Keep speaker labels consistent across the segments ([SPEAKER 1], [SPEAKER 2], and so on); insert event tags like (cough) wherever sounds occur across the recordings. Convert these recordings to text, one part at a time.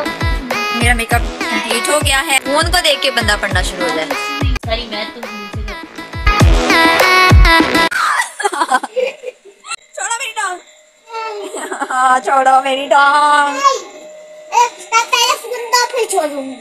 [SPEAKER 1] मेरा makeup complete हो गया है फ़ोन को देख के बंदा पढ़ना शुरू हो जाए
[SPEAKER 2] सारी तो
[SPEAKER 1] छोड़ो मेरी टांग हाँ छोड़ो मेरी टांग
[SPEAKER 3] पहले फ़ोन दो फिर छोड़ूँगी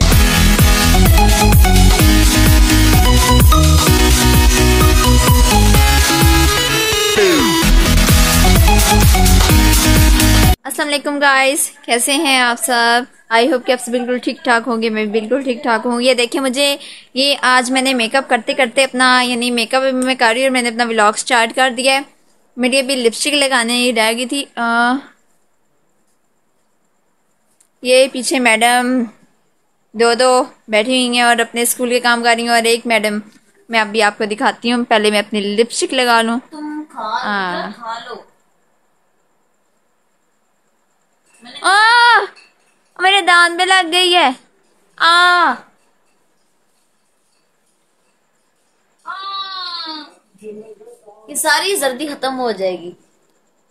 [SPEAKER 1] वालेकुम गाइस कैसे हैं आप सब? आई होप कि आप सब बिल्कुल ठीक ठाक होंगे मैं भी बिल्कुल ठीक ठाक हूँ। ये देखिए मुझे ये आज मैंने मेकअप करते करते अपना यानी मेकअप मैं कर रही हूँ और मैंने अपना व्लॉग स्टार्ट कर दिया है। मेरी अभी लिपस्टिक लगाने ही रह गई थी। आ, ये पीछे मैडम दो दो बैठी हुई हैं और अपने स्कूल के काम कर रही हैं और एक मैडम मैं अभी आपको दिखाती हूँ। पहले मैं अपनी लिपस्टिक लगा लूँ।
[SPEAKER 2] तुम खा
[SPEAKER 1] हाँ।
[SPEAKER 2] खा लो।
[SPEAKER 1] आ, मेरे दांत पे लग गई है। आ
[SPEAKER 2] ये सारी जर्दी खत्म हो जाएगी।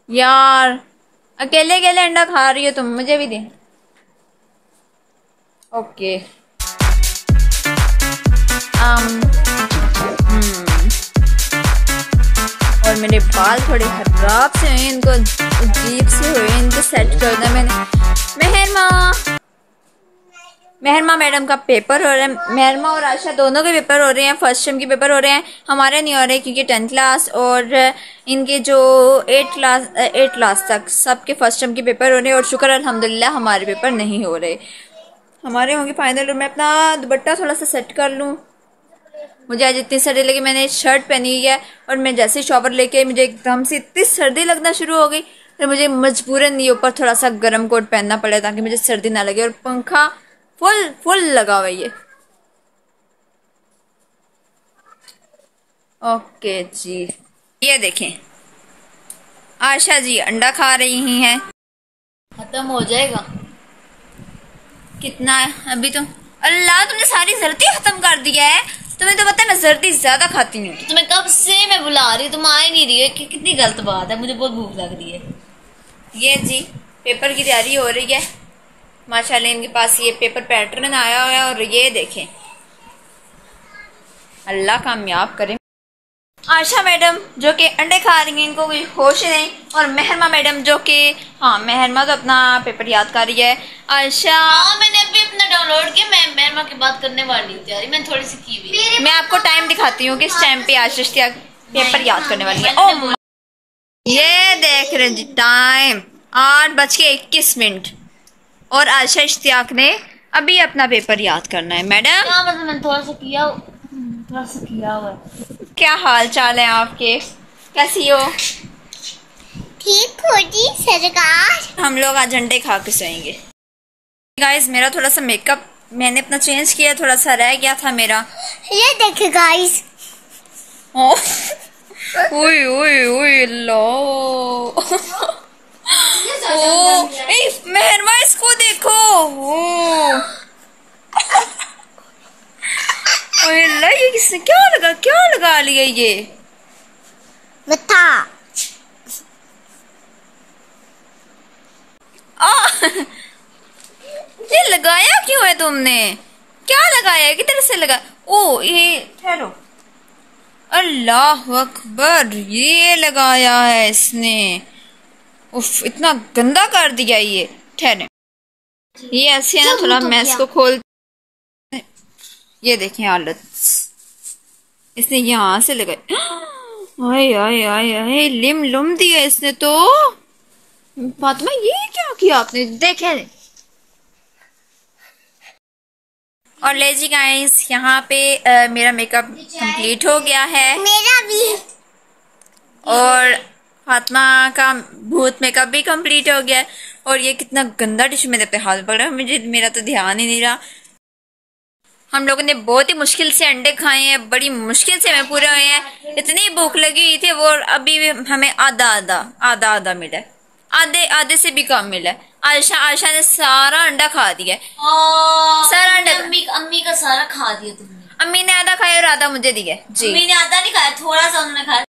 [SPEAKER 1] यार अकेले अकेले अंडा खा रही हो तुम मुझे भी दे। ओके। Um, और मेरे बाल थोड़े खराब से हुए इनको अजीब से हुए इनको सेट करना मैंने। मेहरमा। मेहरमा मैडम का पेपर हो रहा है। मेहरमा और आशा दोनों के पेपर हो रहे हैं फ़र्स्ट टर्म के पेपर हो रहे हैं। हमारे नहीं हो रहे क्योंकि टेंथ क्लास और इनके जो एट क्लास एट क्लास तक सबके फ़र्स्ट टर्म के पेपर हो रहे हैं और शुक्र अल्हम्दुलिल्लाह हमारे पेपर नहीं हो रहे। हमारे होंगे फाइनल और मैं अपना दुपट्टा थोड़ा सा सेट कर लूँ। मुझे आज इतनी सर्दी लगी, मैंने शर्ट पहनी हुई है और मैं जैसे शॉपर लेके मुझे एकदम से इतनी सर्दी लगना शुरू हो गई। फिर मुझे मजबूरन ये ऊपर थोड़ा सा गर्म कोट पहनना पड़ा ताकि मुझे सर्दी ना लगे और पंखा फुल फुल लगा हुआ ये। ओके जी। ये देखें। आशा जी अंडा खा रही हैं।
[SPEAKER 2] खत्म हो जाएगा।
[SPEAKER 1] कितना है अभी तो? अल्लाह, तुमने सारी सर्दी खत्म कर दिया है। तुम्हें तो पता है मैं सर्दी ज़्यादा खाती हूँ।
[SPEAKER 2] तुम्हें कब से मैं बुला रही हूँ? तुम आ नहीं रही हो। कि कितनी गलत बात है? मुझे बहुत भूख लग रही है।
[SPEAKER 1] ये जी पेपर की तैयारी हो रही है। माशाल्लाह इनके पास ये पेपर पैटर्न आया हुआ है और ये देखें। अल्लाह कामयाब करे। आशा मैडम जो कि अंडे खा रही हैं इनको कोई होश नहीं। और मेहरमा मैडम जो कि हाँ मेहरमा तो अपना पेपर याद कर रही है। आशा
[SPEAKER 2] हाँ मैंने अभी अपना डाउनलोड किया मैं मेहरमा की बात करने वाली हूँ तैयारी। मैंने थोड़ी सी की हुई
[SPEAKER 1] मैं आपको टाइम दिखाती हूँ किस टाइम पे आशीष त्याग पेपर याद करने वाली है। ओ ये देख रहे जी टाइम आठ बज के इक्कीस मिनट। और आशा इश्तियाक ने अभी अपना पेपर याद करना है। मैडम?
[SPEAKER 2] हाँ मतलब मैंने थोड़ा सा किया थोड़ा सा किया हुआ है।
[SPEAKER 1] क्या हाल चाल है आपके? कैसी हो?
[SPEAKER 3] ठीक हो जी सरकार।
[SPEAKER 1] हम लोग आज अंडे खा के सोएँगे। गाइस मेरा थोड़ा सा मेकअप मैंने अपना चेंज किया थोड़ा सा रह गया था मेरा।
[SPEAKER 3] ये देखे गाइस
[SPEAKER 1] ओए ओए ओए लो। ओ ए मेहरमा इसको देखो। ओ ओए ला ये किसने क्या लगा क्या लगा लिया ये?
[SPEAKER 3] मिठा।
[SPEAKER 1] आ ये लगाया क्यों है तुमने? क्या लगाया किधर से लगा? ओ ये ठहरो। अल्लाह अकबर ये लगाया है इसने। उफ इतना गंदा कर दिया ये। ठहरे। ये ऐसे है ना थोड़ा मैं इसको खोल ये देखें हालत इसने यहाँ से लगाई। आए आए आए आए लिम लुम दिया इसने तो। फातिमा ये क्या किया आपने? देखे। और ले जी गाइस यहाँ पे अ, मेरा मेकअप कंप्लीट हो गया है।
[SPEAKER 3] मेरा भी।
[SPEAKER 1] और फातिमा का भूत मेकअप भी कंप्लीट हो गया है। और ये कितना गंदा टिश्यू मेरे पे हाथ पड़ रहा है। मुझे मेरा तो ध्यान ही नहीं रहा। हम लोगों ने बहुत ही मुश्किल से अंडे खाए हैं बड़ी मुश्किल से हमें पूरे हुए हैं। इतनी भूख लगी हुई थी वो अभी भी हमें आधा आधा आधा आधा मिला है। आधे आधे से भी कम मिला है। आयशा आयशा ने सारा अंडा खा दिया सारा अंडा
[SPEAKER 2] अम्मी अम्मी का सारा खा दिया तुमने।
[SPEAKER 1] अम्मी ने आधा खाया और आधा मुझे दिया है। जी।
[SPEAKER 2] अम्मी ने आधा नहीं खाया थोड़ा सा उन्होंने खाया।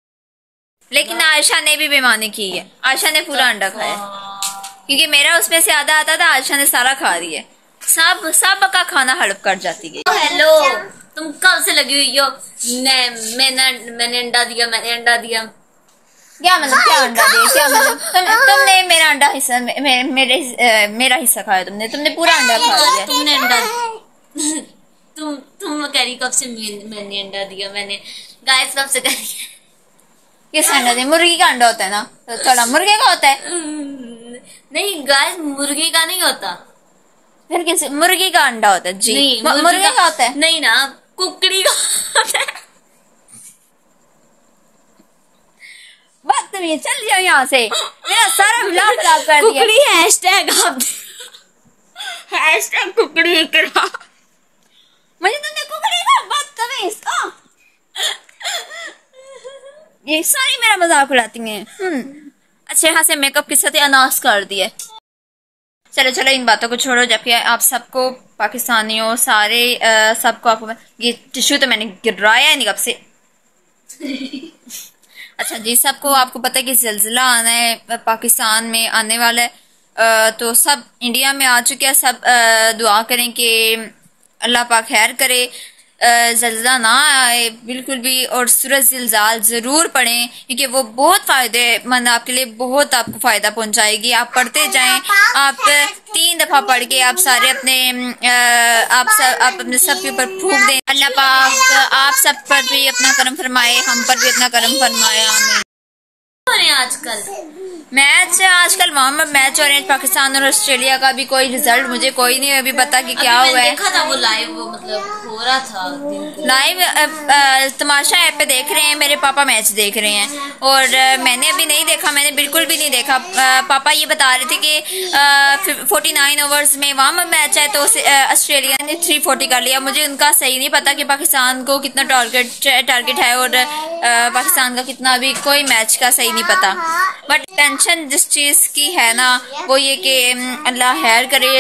[SPEAKER 1] लेकिन आयशा ने भी बेमानी की है। आयशा ने पूरा अंडा खाया। है। क्योंकि मेरा उसमें से आधा आता था आयशा ने सारा खा दिया है। सब सब का खाना हड़प कर जाती है
[SPEAKER 2] हेलो तुम कब से लगी हुई हो? मैं मैंने मैंने अंडा दिया मैंने अंडा दिया।
[SPEAKER 1] क्या मतलब क्या अंडा दिया? क्या मतलब? (laughs) तुम, तुमने मेरा अंडा हिस्सा मे, मेरे अ, मेरा हिस्सा खाया तुमने तुमने पूरा अंडा खा लिया।
[SPEAKER 2] तुमने अंडा (laughs) तुम तुम कह रही कब से मैंने अंडा दिया मैंने गाय कब से कह रही
[SPEAKER 1] किस अंडा दिया? मुर्गी का अंडा होता है ना? तो थोड़ा मुर्गे का होता है। (laughs)
[SPEAKER 2] नहीं गाय मुर्गी का नहीं होता।
[SPEAKER 1] फिर किस मुर्गी का अंडा होता है जी।
[SPEAKER 2] नहीं
[SPEAKER 1] मु- मुर्गे का होता है।
[SPEAKER 2] नहीं ना कुकड़ी का होता है।
[SPEAKER 1] बदतमीज चल जाओ यहाँ से। मेरा सारा ब्लॉग खराब कर दिया।
[SPEAKER 2] कुकड़ी हैशटैग आप। हैशटैग कुकड़ी करा
[SPEAKER 1] मुझे तुमने कुकड़ी का बदतमीज का ये सारी मेरा मज़ाक उड़ाती हैं। हम्म। अच्छे यहाँ से मेकअप के साथ अनाउंस कर दिया। चलो चलो, इन बातों को छोड़ो जबकि आप सबको, पाकिस्तानियों, सारे सबको आपको ये टिश्यू तो मैंने गिराया नहीं कब से। अच्छा जी, सबको आपको पता है कि जिलजिला आना है, पाकिस्तान में आने वाला है तो सब इंडिया में आ चुके हैं, सब दुआ करें कि अल्लाह पाक खैर करे। अ, जल्जिला ना आए बिल्कुल भी और सूरज जिलजाल ज़रूर पढ़ें क्योंकि वो बहुत फ़ायदेमंद आपके लिए बहुत आपको फ़ायदा पहुंचाएगी। आप पढ़ते जाएँ आप तीन दफ़ा पढ़ के आप सारे अपने आप सब आप अपने सब के ऊपर फूक दें। अल्लाह पाक आप सब पर भी अपना कर्म फरमाए हम पर भी अपना कर्म फरमाए आमीन।
[SPEAKER 2] हो हैं आजकल
[SPEAKER 1] मैच आजकल मोहम्मद मैच हो रहे हैं पाकिस्तान और ऑस्ट्रेलिया का भी कोई रिज़ल्ट मुझे कोई नहीं अभी पता कि क्या हुआ है।
[SPEAKER 2] देखा था वो लाइव वो मतलब हो रहा था
[SPEAKER 1] लाइव तमाशा ऐप पे देख रहे हैं मेरे पापा मैच देख रहे हैं। और मैंने अभी नहीं देखा मैंने बिल्कुल भी नहीं देखा। पापा ये बता रहे थे कि फोर्टी नाइन ओवर्स में वहाँ मैच है तो ऑस्ट्रेलिया ने थ्री फोर्टी कर लिया। मुझे उनका सही नहीं पता कि पाकिस्तान को कितना टारगेट टारगेट है और पाकिस्तान का कितना अभी कोई मैच का सही नहीं पता। बट टेंशन जिस चीज़ की है ना वो ये कि अल्लाह खैर करे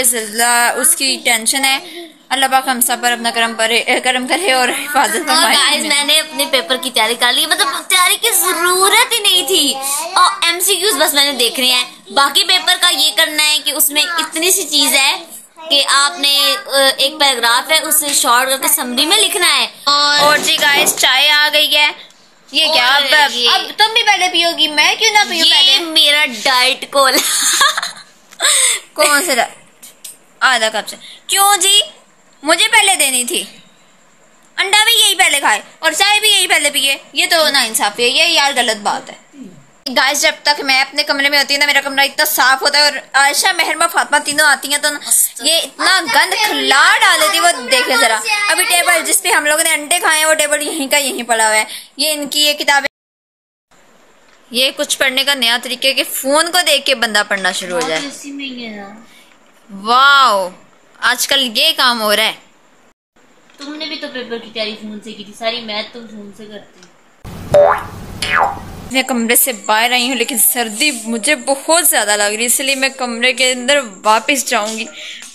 [SPEAKER 1] उसकी टेंशन है। अल्लाह पाक हम सब पर अपना करम करे करम करे और हिफाजत
[SPEAKER 2] गाइस मैंने अपने पेपर की तैयारी कर ली। मतलब तैयारी की ज़रूरत ही नहीं थी। और एमसीक्यूज बस मैंने देखने हैं। बाकी पेपर का ये करना है कि उसमें इतनी सी चीज़ है कि आपने एक पैराग्राफ है उसे शॉर्ट करके समरी में लिखना है। और
[SPEAKER 1] और जी गाइस चाय आ गई है। ये क्या अब अब तुम भी पहले पियोगी
[SPEAKER 2] डाइट कोला
[SPEAKER 1] कौन से आधा कप से? क्यों जी? मुझे पहले देनी थी। अंडा भी यही पहले खाए और चाय भी यही पहले पिए। ये तो ना इंसाफी है ये यार गलत बात है। गाइस जब तक मैं अपने कमरे में होती है ना मेरा कमरा इतना साफ़ होता है और आयशा मेहरमा फातिमा तीनों आती हैं तो ये इतना गंद खिला डाल देती है वो देखे जरा। अभी टेबल जिसपे हम लोगों ने अंडे खाए हैं वो टेबल यहीं का यहीं पड़ा हुआ है। ये इनकी ये किताबें ये कुछ पढ़ने का नया तरीका है कि फ़ोन को देख के बंदा पढ़ना शुरू हो जाए।
[SPEAKER 2] ही है
[SPEAKER 1] वाओ आजकल ये काम हो रहा है।
[SPEAKER 2] तुमने भी तो पेपर की तैयारी फ़ोन से की थी सारी मैथ तुम फ़ोन से करती
[SPEAKER 1] मैं कमरे से बाहर आई हूँ लेकिन सर्दी मुझे बहुत ज़्यादा लग रही है इसलिए मैं कमरे के अंदर वापस जाऊँगी।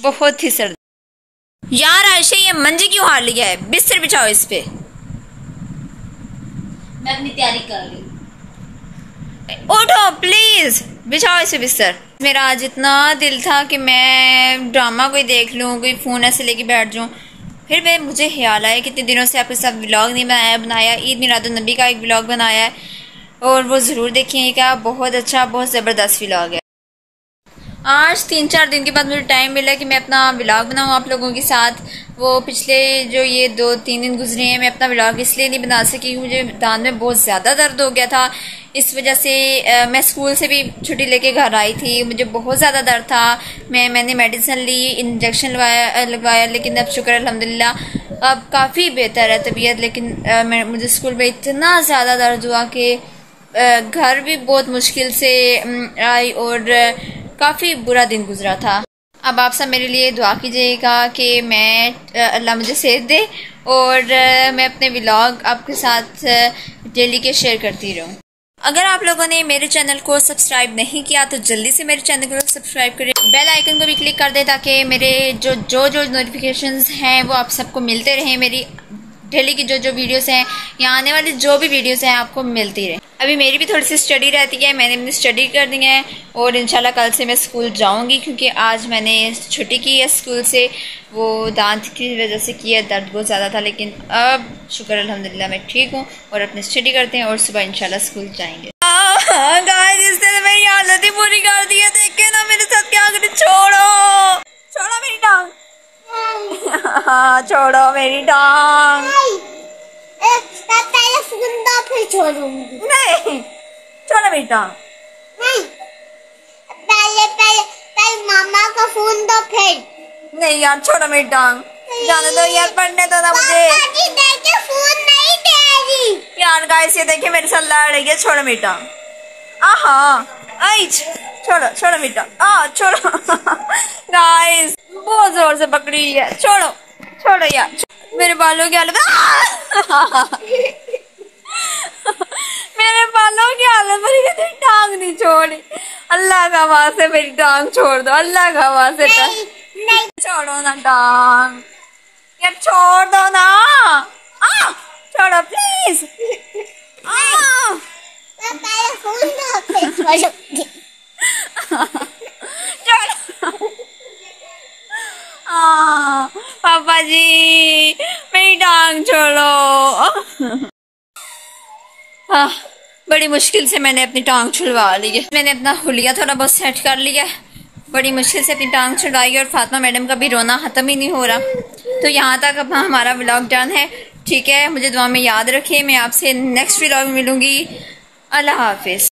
[SPEAKER 1] बहुत ही सर्दी। यार आयशा ये मंजी क्यों हार लिया है? बिस्तर बिछाओ इस पे।
[SPEAKER 2] मैं अपनी तैयारी कर रही हूँ।
[SPEAKER 1] उठो प्लीज़ बिछाओ इसे बिस्तर। मेरा आज इतना दिल था कि मैं ड्रामा कोई देख लूँ, कोई फ़ोन ऐसे लेके बैठ जाऊँ। फिर मैं मुझे ख्याल आया कितने दिनों से आपके साथ ब्लॉग नहीं बनाया बनाया। ईद मिलादुलनबी का एक व्लॉग बनाया है। और वो ज़रूर देखिएगा बहुत अच्छा बहुत ज़बरदस्त व्लॉग है। आज तीन चार दिन के बाद मुझे टाइम मिला कि मैं अपना व्लॉग बनाऊँ आप लोगों के साथ। वो पिछले जो ये दो तीन दिन गुजरे हैं मैं अपना व्लॉग इसलिए नहीं बना सकी क्योंकि मुझे दान में बहुत ज़्यादा दर्द हो गया था। इस वजह से अ, मैं स्कूल से भी छुट्टी लेके घर आई थी। मुझे बहुत ज़्यादा दर्द था। मैं मैंने मेडिसिन ली इंजेक्शन लगवाया लगवाया लेकिन अब शुक्र अलहमदिल्ला अब काफ़ी बेहतर है तबीयत। लेकिन अ, मैं मुझे स्कूल में इतना ज़्यादा दर्द हुआ कि घर भी बहुत मुश्किल से आई और काफ़ी बुरा दिन गुजरा था। अब आप सब मेरे लिए दुआ कीजिएगा कि मैं अल्लाह मुझे सेहत दे और मैं अपने व्लॉग आपके साथ डेली के शेयर करती रहूँ। अगर आप लोगों ने मेरे चैनल को सब्सक्राइब नहीं किया तो जल्दी से मेरे चैनल को सब्सक्राइब करें। बेल आइकन को भी क्लिक कर दें ताकि मेरे जो जो जो नोटिफिकेशंस हैं, वो आप सबको मिलते रहें। मेरी डेली की जो जो वीडियोस हैं, या आने वाली जो भी वीडियोस हैं, आपको मिलती रहे। अभी मेरी भी थोड़ी सी स्टडी रहती है मैंने अपनी स्टडी कर दी है और इंशाल्लाह कल से मैं स्कूल जाऊँगी क्योंकि आज मैंने छुट्टी की है स्कूल से वो दांत की वजह से किया है दर्द बहुत ज़्यादा था लेकिन अब शुक्र अल्हम्दुलिल्लाह मैं ठीक हूँ और अपनी स्टडी करते हैं और सुबह इंशाल्लाह स्कूल जाएँगे मेरी हालत ही पूरी कर दी है देखे ना मेरे साथ क्या करें छोड़ो छोड़ो मेरी टांग हाँ छोड़ो मेरी टांग
[SPEAKER 3] दो छोड़ूँगी
[SPEAKER 1] नहीं। छोड़ो मेरी टांग
[SPEAKER 3] नहीं। पहले पहले पहले मामा का फ़ोन दो फिर।
[SPEAKER 1] नहीं यार छोड़ो टांग जाने दो यार पढ़ने दो ना मुझे।
[SPEAKER 3] पापा जी देखे फ़ोन नहीं दे रही।
[SPEAKER 1] यार गाइस ये देखिए मेरे साथ लड़ रही है छोड़ो टांग आहा आइच छोड़ो छोड़ो टांग आ छोड़ो। गाइस बहुत ज़ोर से पकड़ी है। छोड़ो छोड़ो यार। मेरे बालों की हालत आह! मेरे बालों की हालत मेरी कहती टांग नहीं छोड़ी। अल्लाह का वास्ते मेरी टांग छोड़ दो अल्लाह का वास्ते
[SPEAKER 3] नहीं नहीं।
[SPEAKER 1] छोड़ो ना टांग यार छोड़ दो ना। आ, छोड़ो प्लीज़ पापा जी मेरी टांग छोड़ो। हाँ बड़ी मुश्किल से मैंने अपनी टांग छुड़वा ली है। मैंने अपना हुलिया थोड़ा बहुत सेट कर लिया है। बड़ी मुश्किल से अपनी टांग छुड़वाई और फातमा मैडम का भी रोना ख़त्म ही नहीं हो रहा। तो यहाँ तक अपना हमारा व्लॉग डन है। ठीक है, मुझे दुआ में याद रखें। मैं आपसे नेक्स्ट मिलूँगी मिलूँगी। अल्लाह हाफिज़।